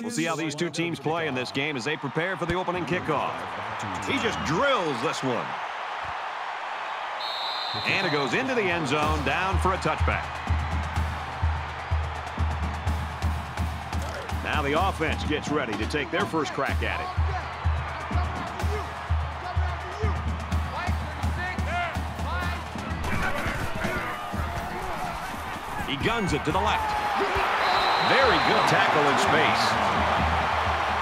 We'll see how these two teams play in this game as they prepare for the opening kickoff. He just drills this one. And it goes into the end zone, down for a touchback. Now the offense gets ready to take their first crack at it. He guns it to the left. Very good tackle in space.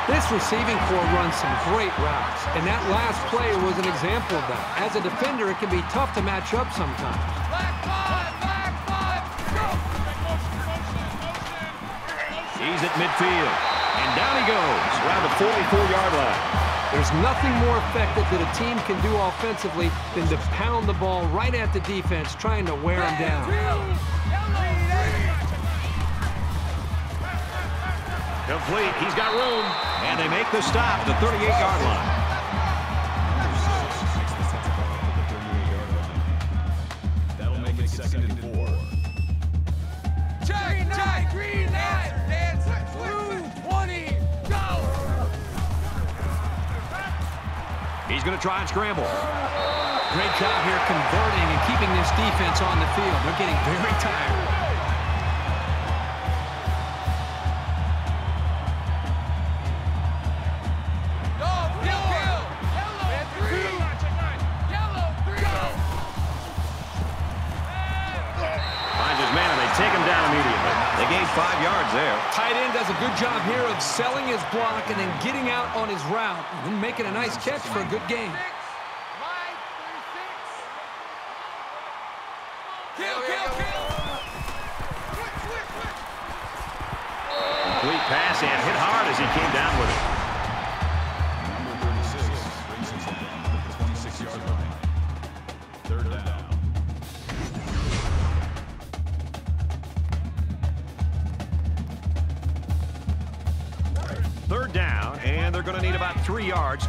This receiving corps runs some great routes, and that last play was an example of that. As a defender, it can be tough to match up sometimes. He's at midfield, and down he goes around the 44-yard line. There's nothing more effective that a team can do offensively than to pound the ball right at the defense, trying to wear them down. Complete. He's got room. And they make the stop at the 38-yard line. That'll make it second and four. Check, check, green light, dance, blue, 20, go! He's going to try and scramble. Great job here converting and keeping this defense on the field. They're getting very tired. Block and then getting out on his route and making a nice catch for a good game.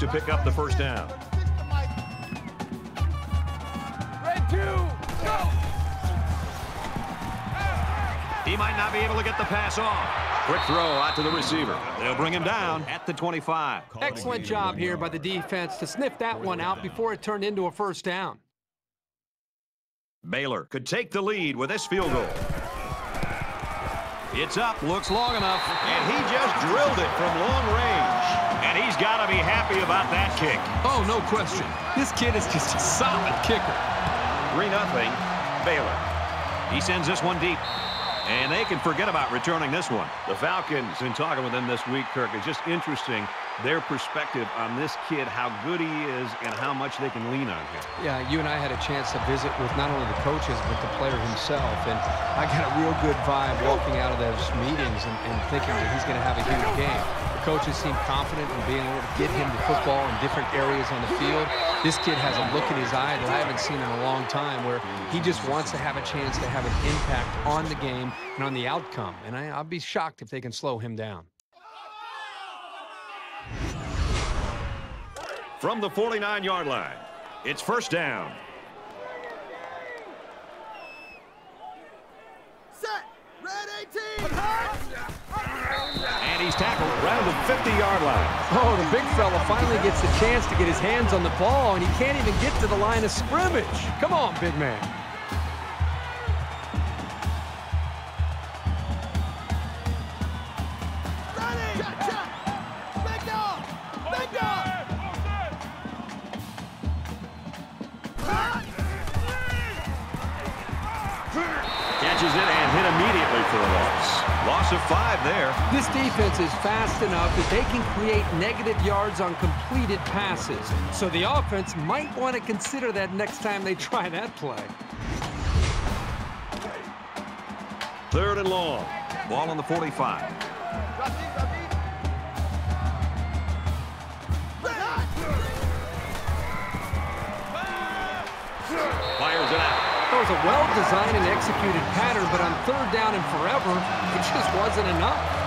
To pick up the first down. Red two, go! He might not be able to get the pass off. Quick throw out to the receiver. They'll bring him down at the 25. Excellent job here by the defense to sniff that one out before it turned into a first down. Baylor could take the lead with this field goal. It's up, looks long enough, and he just drilled it from long range. And he's got to be happy about that kick. Oh, no question. This kid is just a solid kicker. 3 nothing. Baylor. He sends this one deep. And they can forget about returning this one. The Falcons, in talking with them this week, Kirk, it's just interesting their perspective on this kid, how good he is, and how much they can lean on him. Yeah, you and I had a chance to visit with not only the coaches, but the player himself. And I got a real good vibe walking out of those meetings and, and thinking that he's going to have a huge game. The coaches seem confident in being able to get him the football in different areas on the field. This kid has a look in his eye that I haven't seen in a long time where he just wants to have a chance to have an impact on the game and on the outcome. And I, I'll be shocked if they can slow him down. From the 49-yard line, it's first down. Set, red 18! And he's tackled around the 50-yard line. Oh, the big fella finally gets the chance to get his hands on the ball, and he can't even get to the line of scrimmage. Come on, big man. This defense is fast enough that they can create negative yards on completed passes. So the offense might want to consider that next time they try that play. Third and long. Ball on the 45. Fires it out. That was a well-designed and executed pattern, but on third down and forever, it just wasn't enough.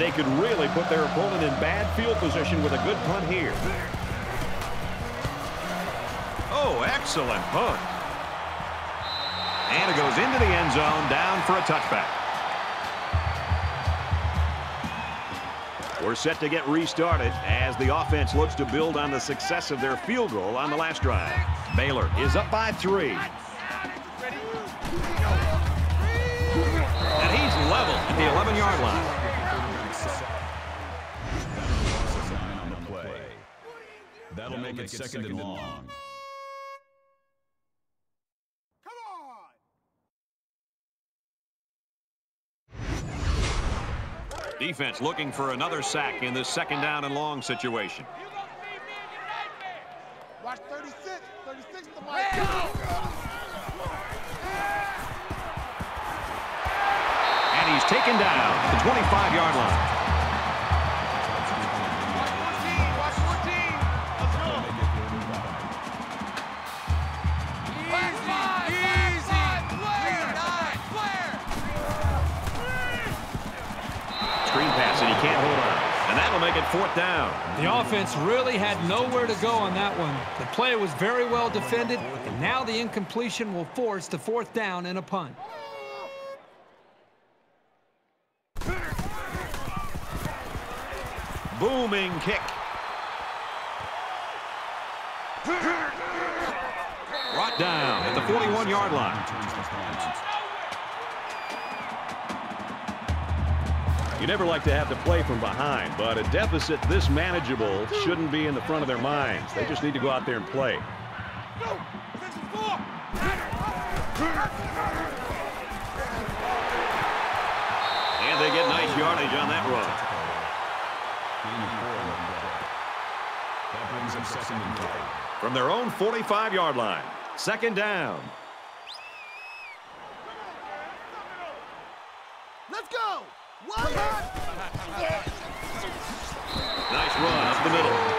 They could really put their opponent in bad field position with a good punt here. Oh, excellent punt. And it goes into the end zone, down for a touchback. We're set to get restarted as the offense looks to build on the success of their field goal on the last drive. Baylor is up by three. And he's level at the 11-yard line. That'll make it second and long. Defense looking for another sack in this second down and long situation. Watch 36. 36 the mic. And he's taken down the 25-yard line. Fourth down. The offense really had nowhere to go on that one. The play was very well defended, and now the incompletion will force the fourth down and a punt. Booming kick. Brought down at the 41-yard line. You never like to have to play from behind, but a deficit this manageable shouldn't be in the front of their minds. They just need to go out there and play. Go. Attention four. And they get nice yardage on that run. That brings up second and three. From their own 45-yard line. Second down. Let's go. One hot. Nice run up the middle.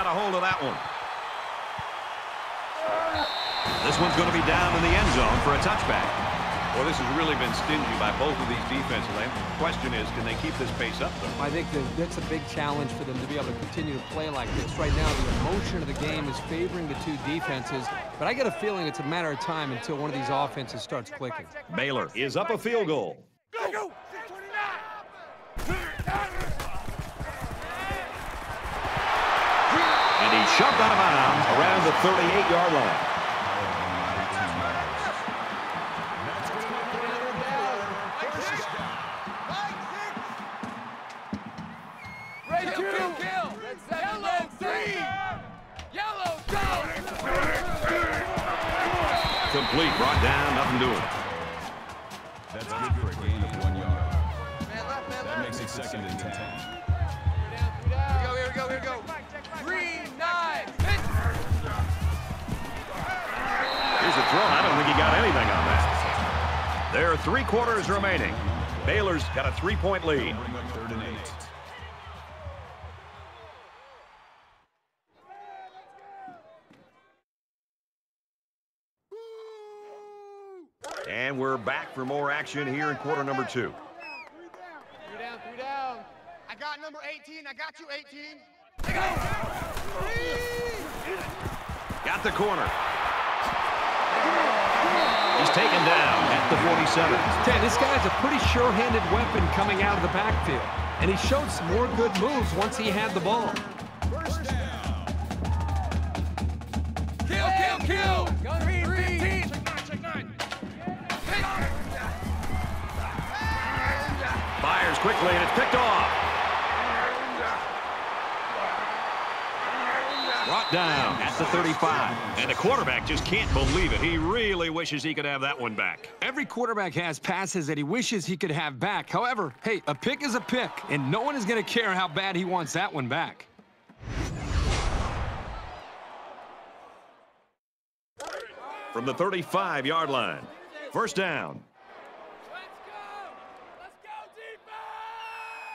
Got a hold of that one. This one's going to be down in the end zone for a touchback. Well, this has really been stingy by both of these defenses. The question is, can they keep this pace up, though? I think that that's a big challenge for them to be able to continue to play like this. Right now, the emotion of the game is favoring the two defenses, but I get a feeling it's a matter of time until one of these offenses starts clicking. Baylor is up a field goal. Go. Go. 629. And he's shoved out of bounds around the 38-yard line. Three-point lead. Third and eight. And we're back for more action here in quarter number two. Three down, three down. I got number 18. I got you 18. Got the corner. He's taken down at the 47. Ted, this guy's a pretty sure-handed weapon coming out of the backfield, and he showed some more good moves once he had the ball. First down. Kill, kill, kill. Green 15. Check nine, check nine. Fires quickly, and it's picked off. Down at the 35. And the quarterback just can't believe it. He really wishes he could have that one back. Every quarterback has passes that he wishes he could have back. However, hey, a pick is a pick, and no one is going to care how bad he wants that one back. From the 35-yard line. First down. Let's go! Let's go, defense!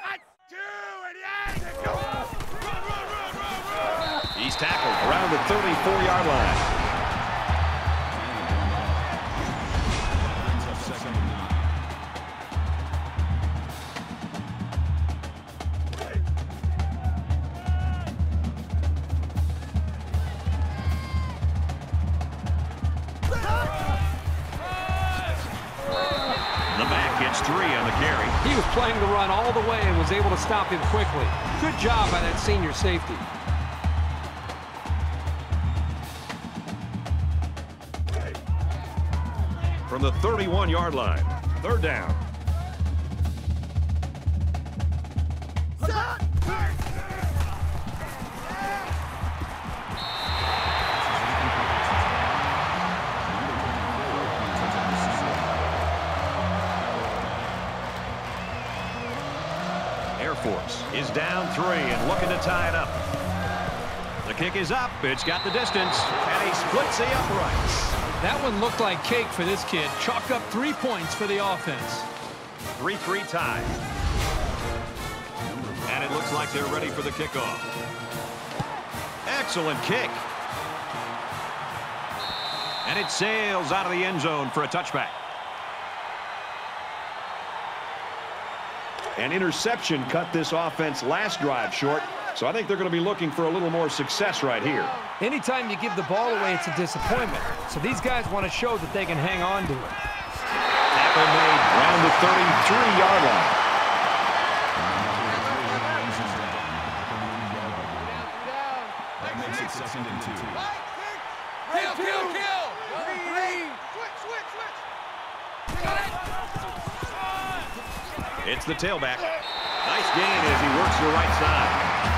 Let's do it! Yeah! Go! Run, run, run, run, run! Tackled around the 34-yard line. The back gets three on the carry. He was playing the run all the way and was able to stop him quickly. Good job by that senior safety. From the 31-yard line. Third down. Air Force is down three and looking to tie it up. The kick is up. It's got the distance. And he splits the uprights. That one looked like cake for this kid. Chalk up three points for the offense. 3-3 tie. And it looks like they're ready for the kickoff. Excellent kick. And it sails out of the end zone for a touchback. An interception cut this offense last drive short, so I think they're going to be looking for a little more success right here. Anytime you give the ball away, it's a disappointment. So these guys want to show that they can hang on to it. Tackle made around the 33-yard line. That makes it second and two. Kill, kill, kill! Three! Switch, switch, switch! Got it! It's the tailback. Nice gain as he works the right side.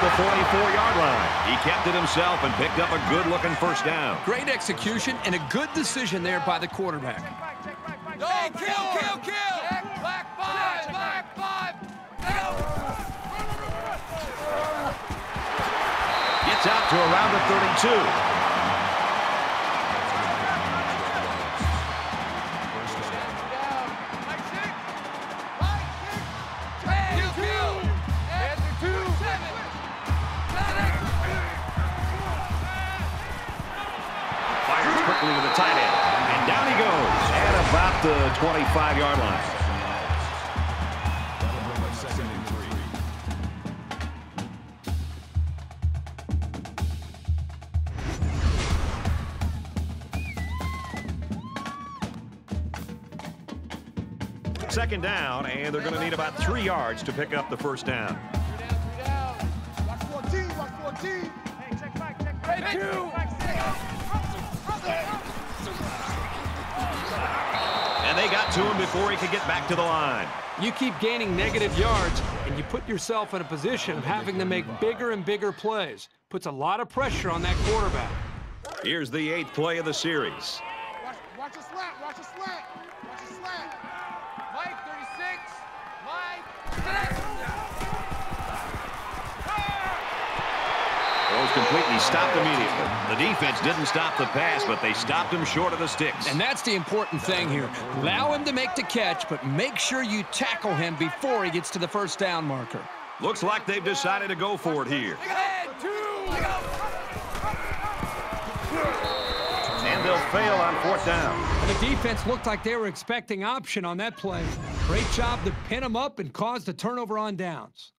The 44-yard line. He kept it himself and picked up a good-looking first down. Great execution and a good decision there by the quarterback. No, kill, kill, kill! Black five, black five! Gets out to around the 32. 25-yard line. Second down, and they're going to need about three yards to pick up the first down. Before he could get back to the line. You keep gaining negative yards, and you put yourself in a position of having to make bigger and bigger plays. Puts a lot of pressure on that quarterback. Here's the eighth play of the series. Stopped immediately. The defense didn't stop the pass, but they stopped him short of the sticks. And that's the important thing here. Allow him to make the catch, but make sure you tackle him before he gets to the first down marker. Looks like they've decided to go for it here. And they'll fail on fourth down. And the defense looked like they were expecting option on that play. Great job to pin him up and cause the turnover on downs.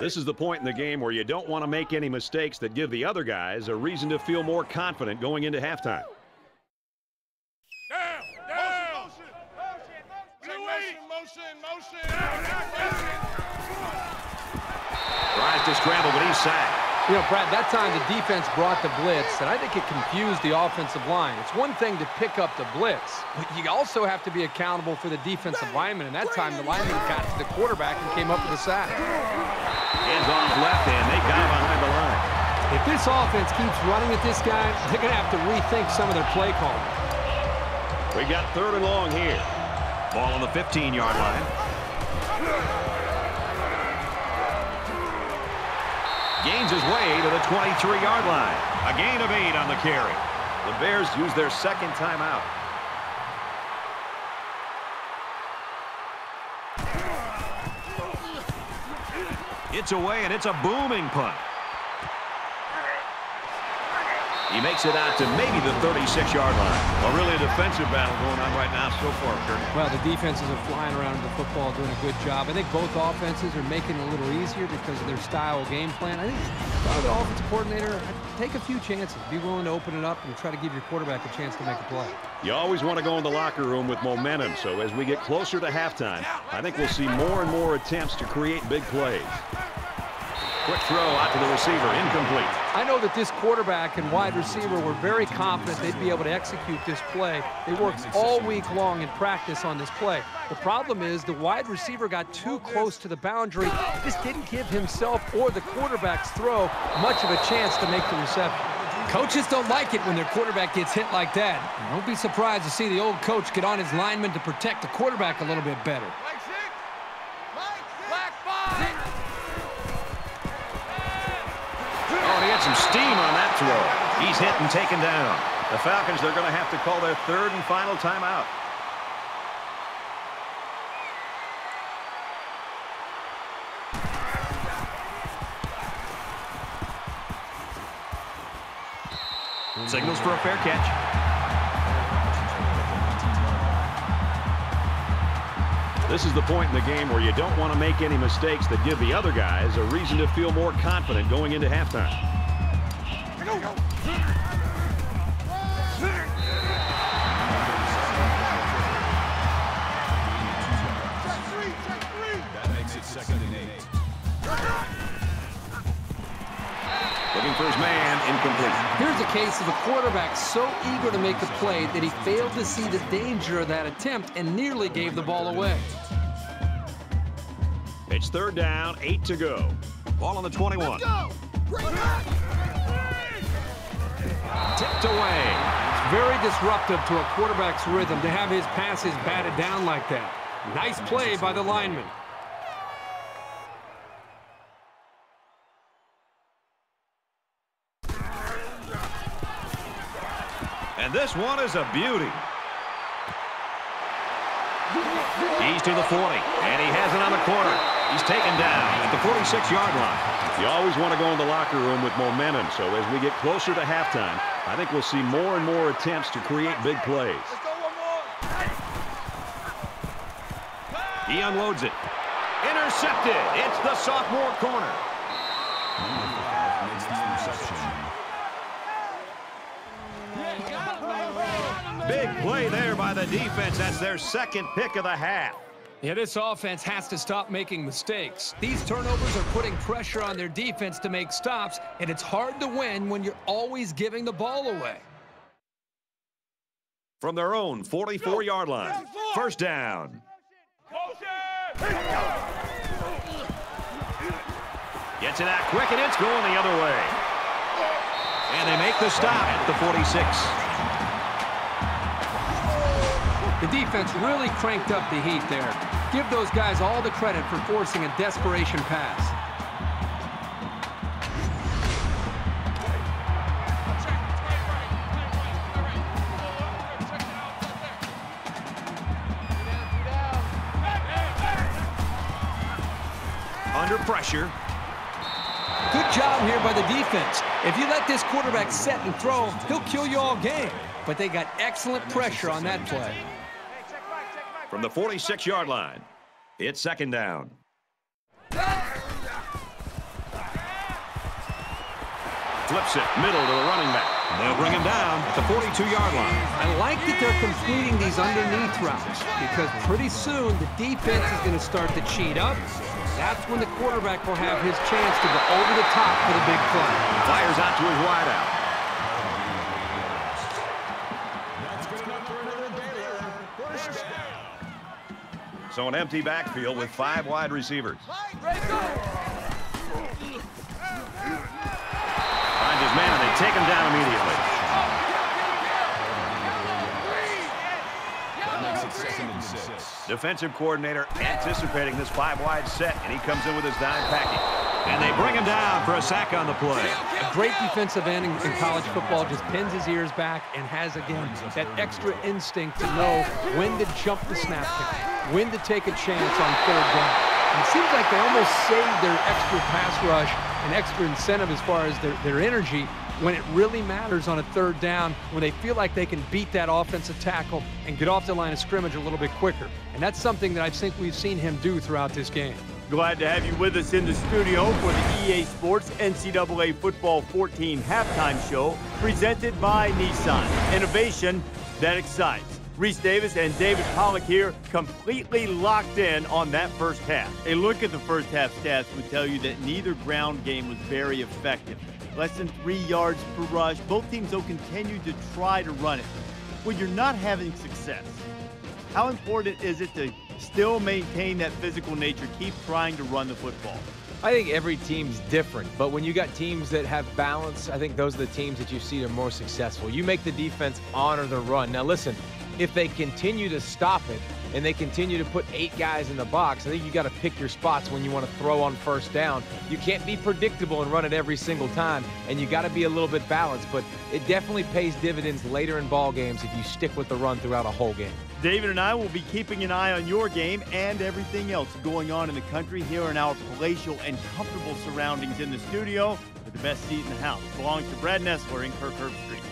This is the point in the game where you don't want to make any mistakes that give the other guys a reason to feel more confident going into halftime. Down, down. Motion, motion, motion, motion. Tries to scramble, but he's sacked. You know, Brad, that time the defense brought the blitz, and I think it confused the offensive line. It's one thing to pick up the blitz, but you also have to be accountable for the defensive lineman, and that time the lineman got to the quarterback and came up with a sack. Hands off left, and they got behind the line. If this offense keeps running at this guy, they're going to have to rethink some of their play calling. We got third and long here. Ball on the 15-yard line. Gains his way to the 23-yard line. A gain of eight on the carry. The Bears use their second timeout. It's away, and it's a booming punt. He makes it out to maybe the 36-yard line. Well, really a defensive battle going on right now so far, Kirk. Well, the defenses are flying around the football, doing a good job. I think both offenses are making it a little easier because of their style game plan. I think the offensive coordinator, take a few chances. Be willing to open it up and try to give your quarterback a chance to make a play. You always want to go in the locker room with momentum, so as we get closer to halftime, I think we'll see more and more attempts to create big plays. Quick throw out to the receiver, incomplete. I know that this quarterback and wide receiver were very confident they'd be able to execute this play. They worked all week long in practice on this play. The problem is the wide receiver got too close to the boundary, just didn't give himself or the quarterback's throw much of a chance to make the reception. Coaches don't like it when their quarterback gets hit like that. Don't be surprised to see the old coach get on his lineman to protect the quarterback a little bit better. Some steam on that throw. He's hit and taken down. The Falcons, they're going to have to call their third and final timeout. Signals for a fair catch. This is the point in the game where you don't want to make any mistakes that give the other guys a reason to feel more confident going into halftime. Second and eight. Looking for his man, incomplete. Here's a case of a quarterback so eager to make a play that he failed to see the danger of that attempt and nearly gave the ball away. It's third down, eight to go. Ball on the 21. Go. Bring it back. Tipped away. It's very disruptive to a quarterback's rhythm to have his passes batted down like that. Nice play by the lineman. And this one is a beauty. He's to the 40, and he has it on the corner. He's taken down at the 46-yard line. You always want to go in the locker room with momentum, so as we get closer to halftime, I think we'll see more and more attempts to create big plays. He unloads it. Intercepted. It's the sophomore corner. Big play there by the defense. That's their second pick of the half. Yeah, this offense has to stop making mistakes. These turnovers are putting pressure on their defense to make stops, and it's hard to win when you're always giving the ball away. From their own 44-yard line. First down. Gets it out quick, and it's going the other way. And they make the stop at the 46. The defense really cranked up the heat there. Give those guys all the credit for forcing a desperation pass. Under pressure. Good job here by the defense. If you let this quarterback set and throw, he'll kill you all game. but they got excellent pressure on that play. From the 46-yard line, it's second down. Flips it, middle to the running back. They'll bring him down at the 42-yard line. I like that they're completing these underneath routes because pretty soon the defense is going to start to cheat up. That's when the quarterback will have his chance to go over the top for the big play. Fires out to his wideout. So an empty backfield with five wide receivers. Find his man, and they take him down immediately. Defensive coordinator anticipating this five-wide set, and he comes in with his dime packing. And they bring him down for a sack on the play. A great defensive end in, college football just pins his ears back and has, again, that extra instinct to know when to jump the snap when to take a chance on third down. And it seems like they almost save their extra pass rush and extra incentive as far as their, their energy when it really matters on a third down, when they feel like they can beat that offensive tackle and get off the line of scrimmage a little bit quicker. And that's something that I think we've seen him do throughout this game. Glad to have you with us in the studio for the EA Sports NCAA Football 14 halftime show presented by Nissan. Innovation that excites. Rece Davis and David Pollack here, completely locked in on that first half. A look at the first half stats would tell you that neither ground game was very effective. Less than three yards per rush. Both teams, though, continued to try to run it. When you're not having success, how important is it to still maintain that physical nature, keep trying to run the football? I think every team's different, but when you got teams that have balance, I think those are the teams that you see are more successful. You make the defense honor the run. Now listen, if they continue to stop it and they continue to put eight guys in the box, I think you got to pick your spots when you want to throw on first down. You can't be predictable and run it every single time, and you got to be a little bit balanced, but it definitely pays dividends later in ball games if you stick with the run throughout a whole game. David and I will be keeping an eye on your game and everything else going on in the country here in our palatial and comfortable surroundings in the studio with the best seat in the house. Belongs to Brad Nessler in Kirk Herbstreit.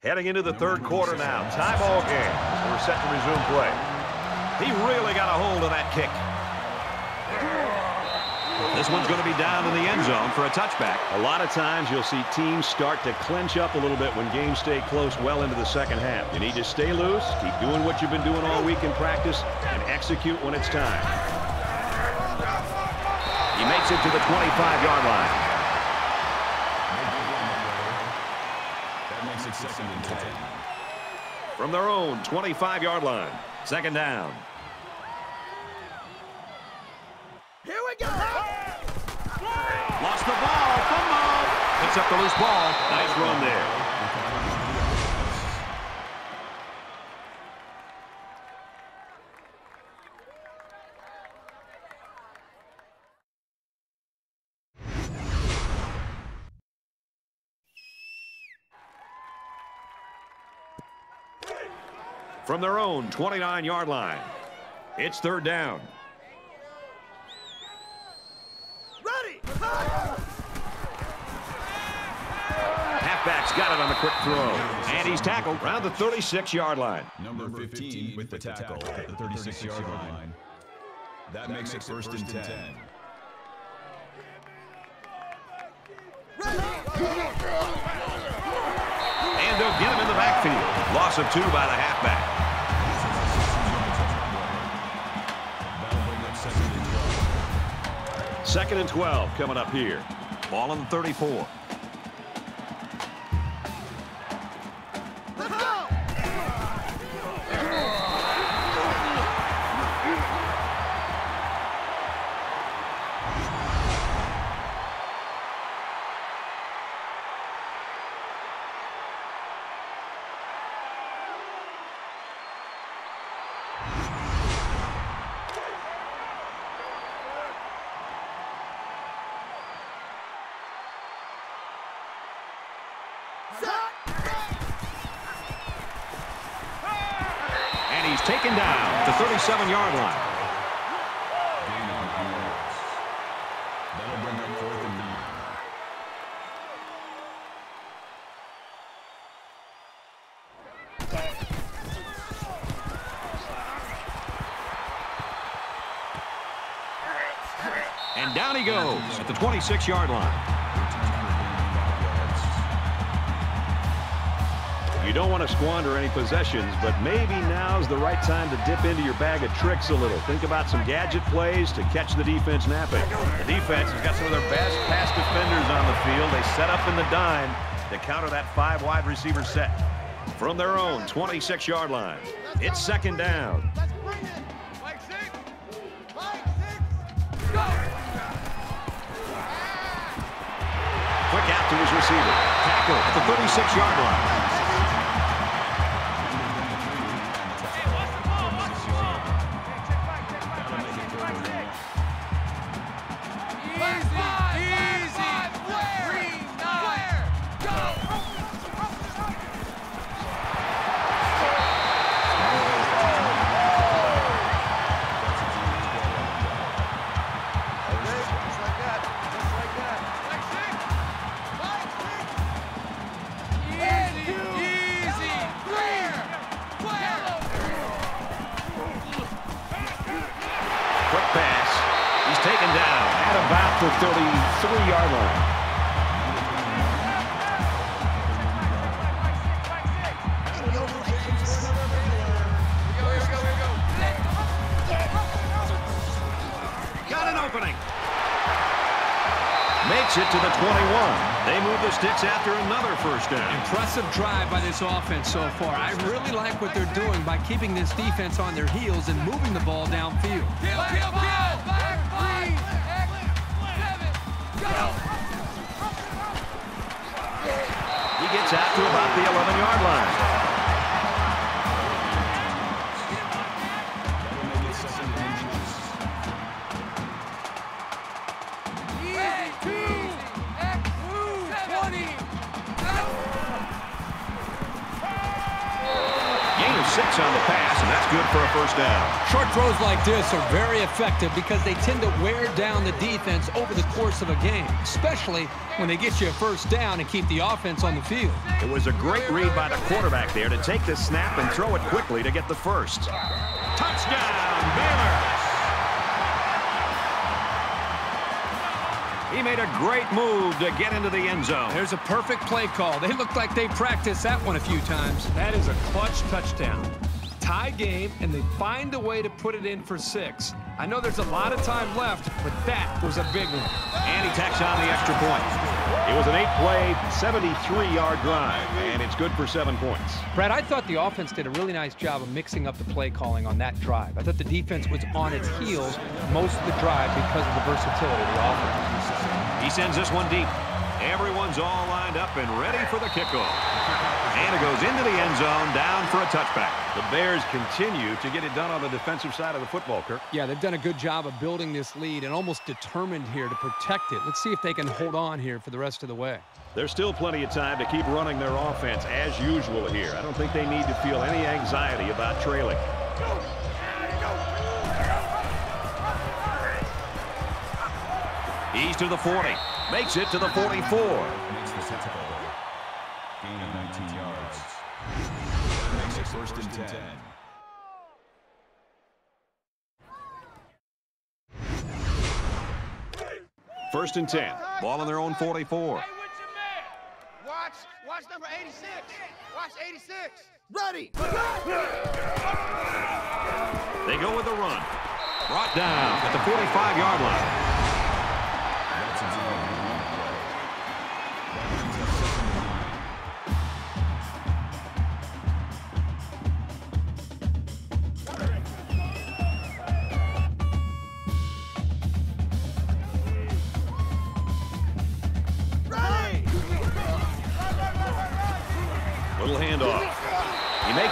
Heading into the third quarter now. Tie ball game. We're set to resume play. He really got a hold of that kick. This one's going to be down in the end zone for a touchback. A lot of times you'll see teams start to clench up a little bit when games stay close well into the second half. You need to stay loose, keep doing what you've been doing all week in practice, and execute when it's time. He makes it to the 25-yard line. Second and ten. From their own 25-yard line. Second down. Here we go! Lost the ball. Fumble. Picks up the loose ball. Nice run there. From their own 29-yard line. It's third down. Ready! Halfback's got it on the quick throw. And he's tackled around the 36-yard line. Number 15 with the tackle at the 36-yard line. That makes it first and 10. And they'll get him in the backfield. Loss of two by the halfback. Second and 12 coming up here. Ball on the 34. 10-yard line. And down he goes at the 26-yard line. You don't want to squander any possessions, but maybe now's the right time to dip into your bag of tricks a little. Think about some gadget plays to catch the defense napping. The defense has got some of their best pass defenders on the field. They set up in the dime to counter that five wide receiver set. From their own 26-yard line, it's second down. Quick out to his receiver. Tackle at the 36-yard line. Impressive drive by this offense so far. I really like what they're doing by keeping this defense on their heels and moving the ball downfield. Kill, kill, kill. Back. He gets out to about the 11-yard line. First down. Short throws like this are very effective because they tend to wear down the defense over the course of a game, especially when they get you a first down and keep the offense on the field. It was a great read by the quarterback there to take the snap and throw it quickly to get the first. Touchdown, Baylor! He made a great move to get into the end zone. There's a perfect play call. They look like they practiced that one a few times. That is a clutch touchdown. Tie game, and they find a way to put it in for six. I know there's a lot of time left, but that was a big one. And he tacks on the extra point. It was an eight-play, 73-yard drive, and it's good for seven points. Brad, I thought the offense did a really nice job of mixing up the play calling on that drive. I thought the defense was on its heels most of the drive because of the versatility of the offense. He sends this one deep. Everyone's all lined up and ready for the kickoff. And it goes into the end zone, down for a touchback. The Bears continue to get it done on the defensive side of the football, Kirk. Yeah, they've done a good job of building this lead and almost determined here to protect it. Let's see if they can hold on here for the rest of the way. There's still plenty of time to keep running their offense as usual here. I don't think they need to feel any anxiety about trailing. He's to the 40. Makes it to the 44. 10. First and 10. Ball on their own 44. Hey, what's your man? Watch, watch number 86. Watch 86. Ready. They go with the run. Brought down at the 45-yard line.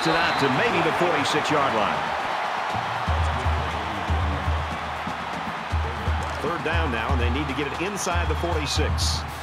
It out to maybe the 46-yard line. Third down now, and they need to get it inside the 46.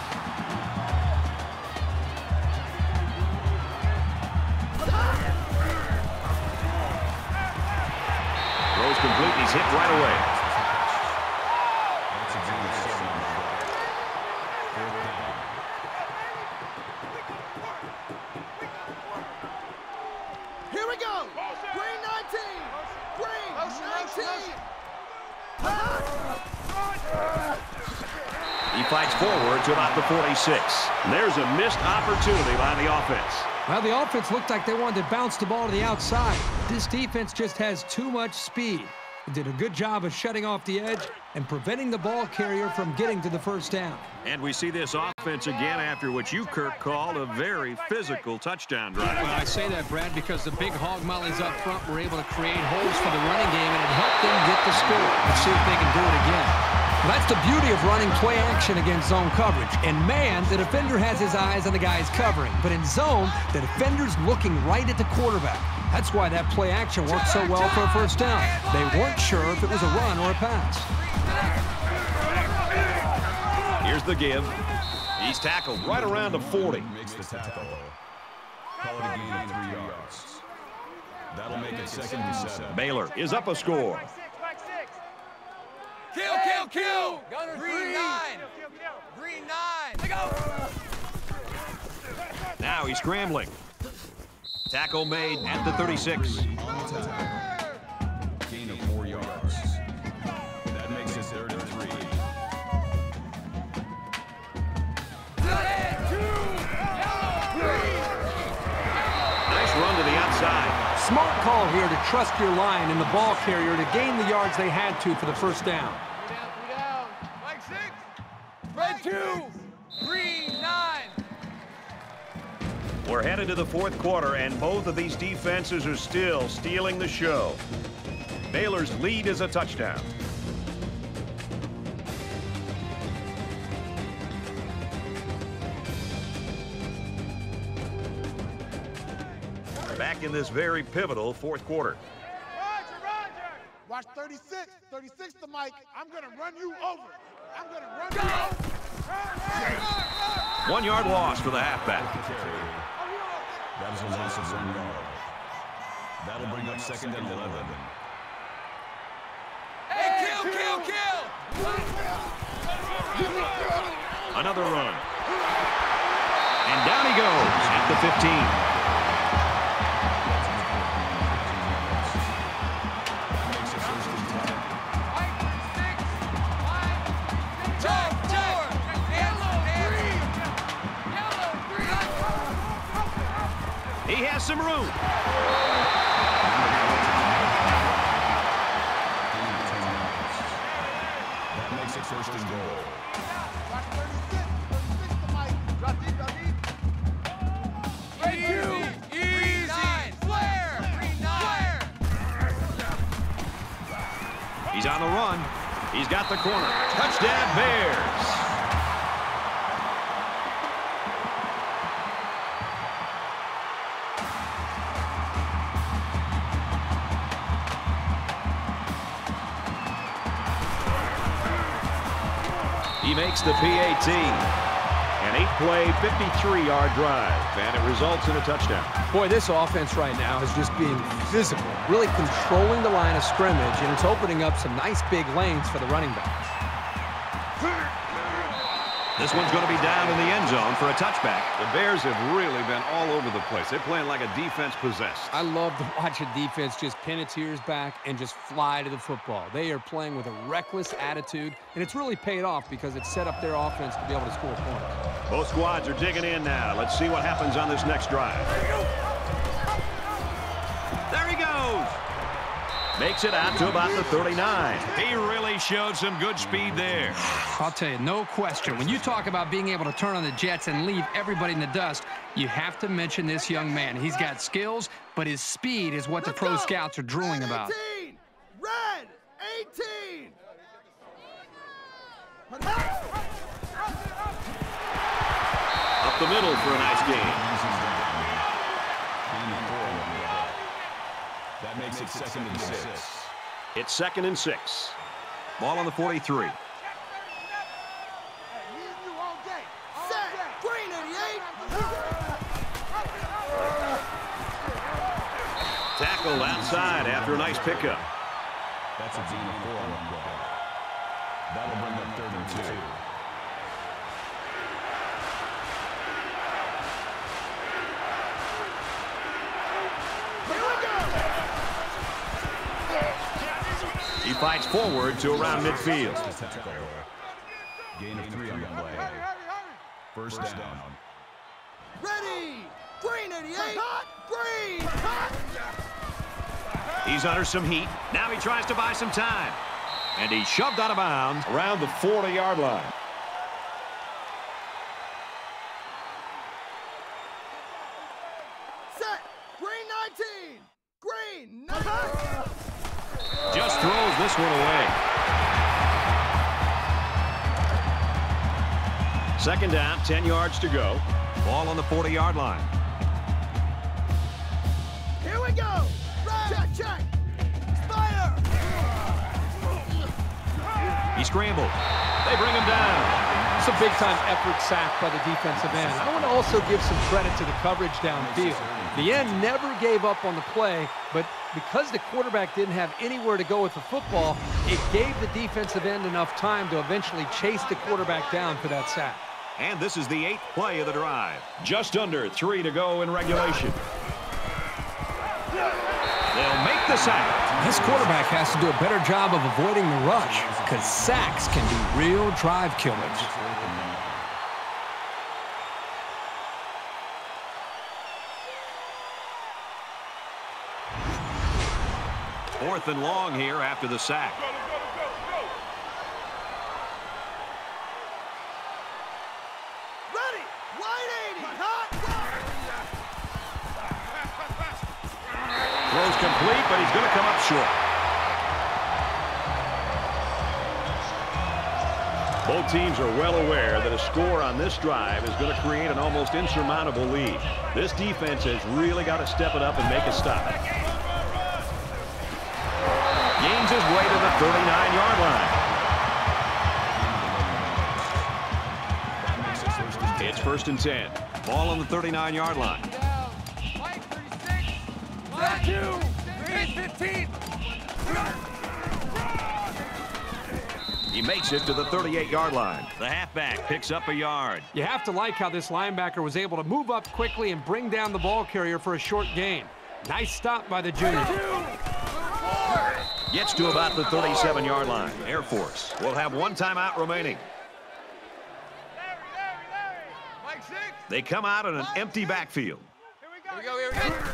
To about the 46. There's a missed opportunity by the offense. Well, the offense looked like they wanted to bounce the ball to the outside. This defense just has too much speed. It did a good job of shutting off the edge and preventing the ball carrier from getting to the first down. And we see this offense again after what you, Kirk, called a very physical touchdown drive. Well, I say that, Brad, because the big hog mollies up front were able to create holes for the running game, and it helped them get the score. Let's see if they can do it again. Well, that's the beauty of running play action against zone coverage. In man, the defender has his eyes on the guys covering. But in zone, the defender's looking right at the quarterback. That's why that play action worked so well for a first down. They weren't sure if it was a run or a pass. Here's the give. He's tackled right around the 40. Makes the tackle. Call it a gain of three yards. That'll make it second and seven. Baylor is up a score. Kill, kill, kill! Green nine! Green nine! Let go! Now he's scrambling. Tackle made at the 36. Call here to trust your line and the ball carrier to gain the yards they had to for the first down. Mike six! Red two! Green nine! We're headed to the fourth quarter, and both of these defenses are still stealing the show. Baylor's lead is a touchdown. Back in this very pivotal fourth quarter. Roger, Roger! Watch 36. 36 to Mike. I'm going to run you over. I'm going to run you over. One yard loss for the halfback. That is a loss of one yard. That'll bring up second and 11. Hey, kill, kill, kill! Another run. And down he goes at the 15. Has some room. Gain of 10 yards. That makes it first and goal. Watch 36. 36 to Mike. Drop deep, drop deep. Red two! Green nine! Flare! Green nine! He's on the run. He's got the corner. Touchdown Bears. The PAT. An eight-play, 53-yard drive, and it results in a touchdown. Boy, this offense right now is just being physical, really controlling the line of scrimmage, and it's opening up some nice big lanes for the running backs. This one's going to be down in the end zone for a touchback. The Bears have really been all over the place. They're playing like a defense possessed. I love to watch a defense just pin its ears back and just fly to the football. They are playing with a reckless attitude, and it's really paid off because it's set up their offense to be able to score points. Both squads are digging in now. Let's see what happens on this next drive. Makes it out to about the 39. He really showed some good speed there. I'll tell you, no question. When you talk about being able to turn on the Jets and leave everybody in the dust, you have to mention this young man. He's got skills, but his speed is what the pro scouts are drooling about. 18. Red 18. Up the middle for a nice game. Easy's down. Gain of four on the play. That makes it second and six. It's second and six. Ball on the 43. Leave you all day. Set. Green 88. Tackled outside after a nice pickup. That's a gain of four on the play. That'll bring up third and two. He fights forward to around midfield. Gain of three on the play. First down. Ready! Green 88! Hot! Green! Hot! He's under some heat. Now he tries to buy some time. And he's shoved out of bounds around the 40-yard line. Set! Green 19! Green 19! Just throws this one away. Second down, 10 yards to go. Ball on the 40-yard line. Here we go! Check, check! Fire! He scrambled. They bring him down. It's a big-time effort sack by the defensive end. I want to also give some credit to the coverage downfield. The end never gave up on the play, but because the quarterback didn't have anywhere to go with the football, it gave the defensive end enough time to eventually chase the quarterback down for that sack. And this is the eighth play of the drive. Just under three to go in regulation. They'll make the sack. This quarterback has to do a better job of avoiding the rush because sacks can be real drive killers. Fourth and long here after the sack. Ready! Wide 80! Hot! Throws complete, but he's going to come up short. Both teams are well aware that a score on this drive is going to create an almost insurmountable lead. This defense has really got to step it up and make a stop. 39-yard line. It's first and 10. Ball on the 39-yard line. White 36. Black 2. Green 15. He makes it to the 38-yard line. The halfback picks up a yard. You have to like how this linebacker was able to move up quickly and bring down the ball carrier for a short gain. Nice stop by the junior. Gets to about the 37-yard line. Air Force will have one timeout remaining. Larry, Larry, Larry. Mike 6. They come out in an empty backfield. Here we go. Here we go. Here we go.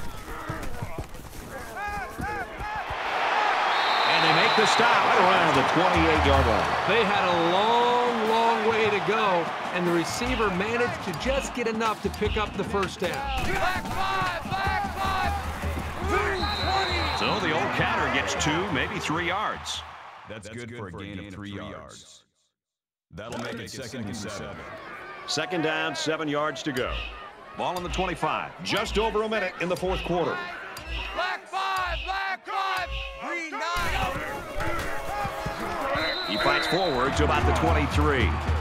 And they make the stop right around the 28-yard line. They had a long, long way to go, and the receiver managed to just get enough to pick up the first down. Black 5. Counter gets two, maybe three yards. That's, good, for a gain, of three yards. That'll make it second and seven. Second down, seven yards to go. Ball on the 25. Just over a minute in the fourth quarter. Black 5. Black 5. Green 9. He fights forward to about the 23.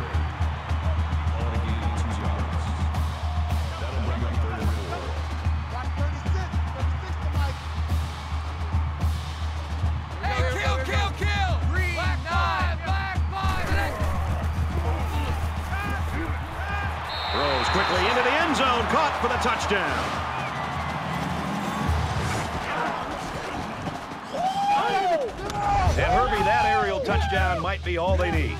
Quickly into the end zone. Caught for the touchdown. And Herbie, that aerial touchdown might be all they need.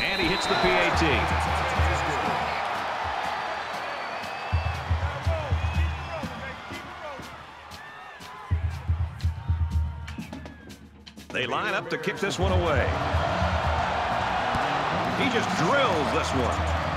And he hits the PAT. They line up to kick this one away. He just drills this one.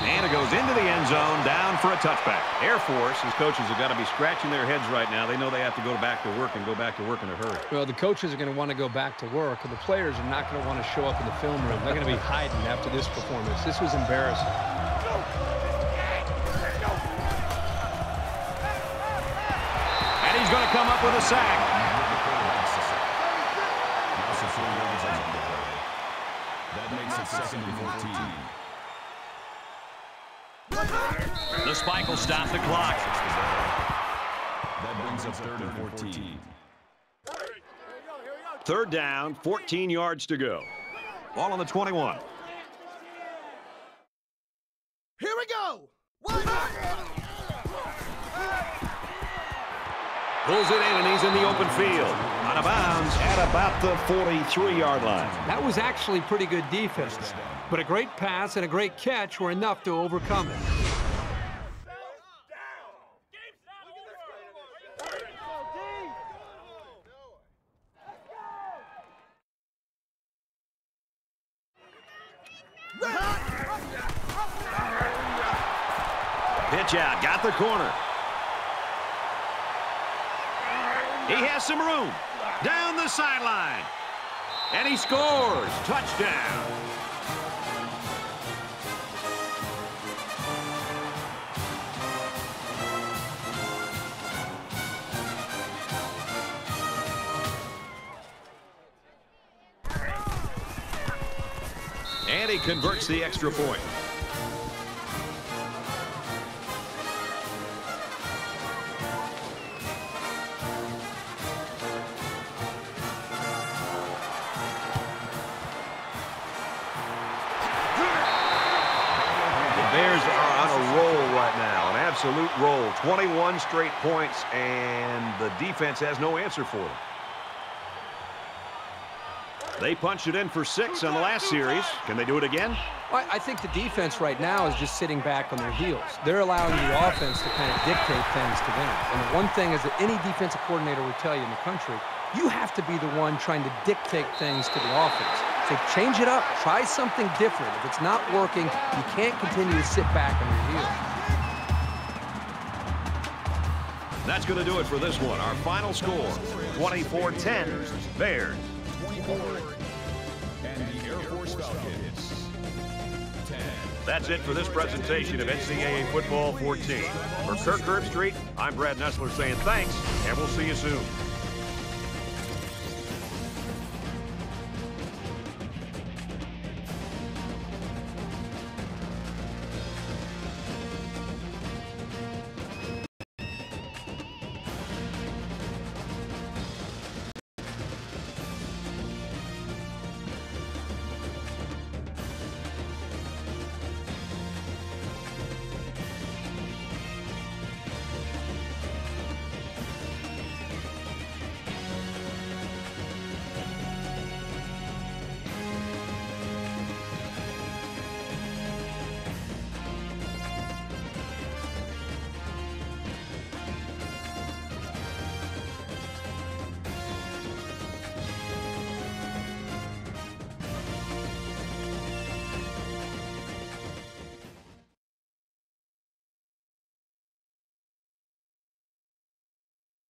And it goes into the end zone, down for a touchback. Air Force, his coaches have got to be scratching their heads right now. They know they have to go back to work and go back to work in a hurry. Well, the coaches are going to want to go back to work, and the players are not going to want to show up in the film room. They're going to be hiding after this performance. This was embarrassing. Up with a sack. Now some four yards on the. That makes it second and 14. The spike will stop the clock. That brings up third and 14. Third down, 14 yards to go. Ball on the 21. go! One! Pulls it in, and he's in the open field. Out of bounds at about the 43-yard line. That was actually pretty good defense. But a great pass and a great catch were enough to overcome it. Pitch out, got the corner. He has some room. Down the sideline. And he scores. Touchdown. And he converts the extra point. 21 straight points, and the defense has no answer for them. They punched it in for six on the last series. Can they do it again? I think the defense right now is just sitting back on their heels. They're allowing the offense to kind of dictate things to them. And the one thing is that any defensive coordinator would tell you in the country, you have to be the one trying to dictate things to the offense. So change it up. Try something different. If it's not working, you can't continue to sit back on your heels. That's going to do it for this one. Our final score, 24-10, Bears. 24. And the Air Force Falcons. 10. That's it for this presentation of NCAA Football 14. For Kirk Herbstreit, I'm Brad Nessler saying thanks, and we'll see you soon.